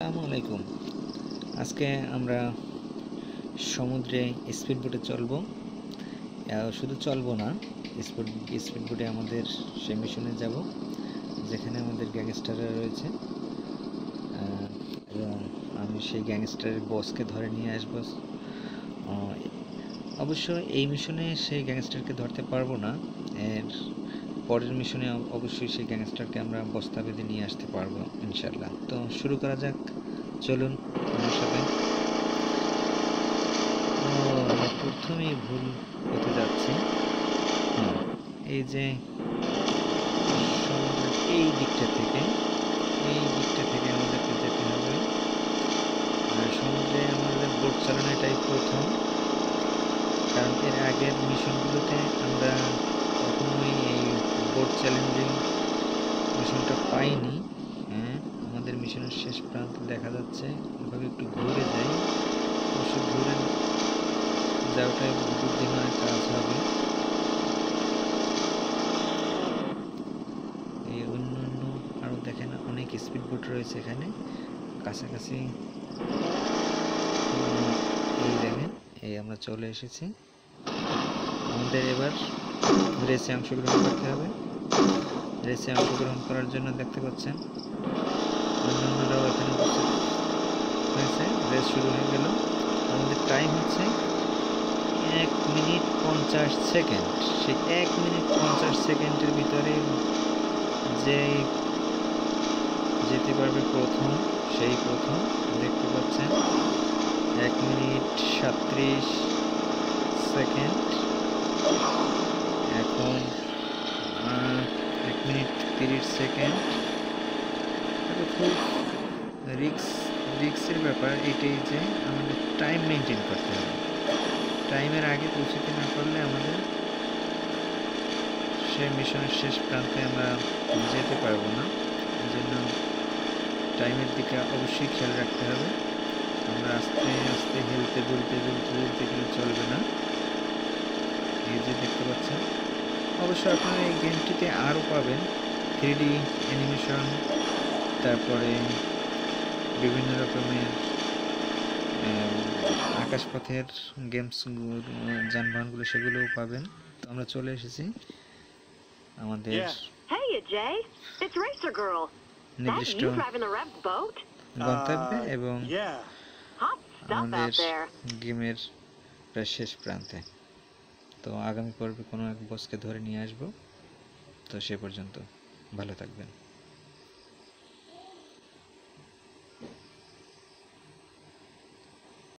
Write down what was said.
আসসালামু আলাইকুম। আজকে আমরা সমুদ্রে স্পিড বোটে চলবো শুধু চলবো না, স্পিড স্পিড বোটে আমাদের সে মিশনে যাব, যেখানে আমাদের গ্যাংস্টাররা রয়েছে। এবং আমি সেই গ্যাংস্টারের বসকে ধরে নিয়ে আসব। অবশ্য এই মিশনে সেই গ্যাংস্টারকে ধরতে পারব না। এর পরের মিশনে অবশ্যই সেই গ্যাংস্টারকে আমরা বস্তা বেঁধে নিয়ে আসতে পারব ইনশাল্লাহ তো শুরু করা যাক। চলুন আমার সাথে। প্রথমেই ভুল হতে যাচ্ছি। এই যে এই দিকটা থেকে, এই দিকটা থেকে আমাদেরকে যেতে হবে। সমুদ্রে আমাদের বোট চালানো এটাই প্রথম। কারণ এর আগের মিশনগুলোতে আমরা বোট চ্যালেঞ্জিং মিশনটা পাইনি। হ্যাঁ আমাদের মিশনের শেষ প্রান্ত দেখা যাচ্ছে। এভাবে একটু ঘুরে যাই। অবশ্য ঘুরে যাওয়াটাই বুদ্ধিমানের কাজ হবে। এই অন্য অন্য আরও দেখেন অনেক স্পিড বোট রয়েছে এখানে। কাছাকাছি এই দেখেন এই আমরা চলে এসেছি। আমাদের এবার রেসে অংশগ্রহণ করতে হবে। রেসে অংশগ্রহণ করার জন্য দেখতে পাচ্ছেন। অন্যান্যরাও এখানে হয়েছে। রেস শুরু হয়ে গেল। আমাদের টাইম হচ্ছে এক মিনিট পঞ্চাশ সেকেন্ড। সেই এক মিনিট পঞ্চাশ সেকেন্ডের ভিতরে যে যেতে পারবে প্রথম, সেই প্রথম দেখতে পাচ্ছেন। এক মিনিট সাত্রিশ সেকেন্ড। এখন তিরিশ সেকেন্ড। তবে খুব রিক্স, রিক্সের ব্যাপার, এটাই যে আমাদের টাইম মেনটেন করতে হবে। টাইমের আগে পৌঁছতে না পারলে আমাদের সে মিশনের শেষ প্রান্তে আমরা যেতে পারব না। এই জন্য টাইমের দিকে অবশ্যই খেয়াল রাখতে হবে। আমরা আস্তে আস্তে হেলতে, দুলতে দুলতে দুলতে গেলে চলবে না। এই যে দেখতে পাচ্ছেন। অবশ্য আপনারা এই গেমটিতে আরও পাবেন। থ্রি ডি অ্যানিমেশন তারপরে বিভিন্ন রকমের আকাশপথের গেমস যানবাহনগুলো সেগুলোও পাবেন। তো আমরা চলে এসেছি আমাদের নির্দিষ্ট? গন্তব্যে Uh, এবং আমাদের গেমের প্রায় শেষ প্রান্তে। তো আগামী পর্বে কোনো এক বসকে ধরে নিয়ে আসব। তো সে পর্যন্ত। ভালো থাকবেন।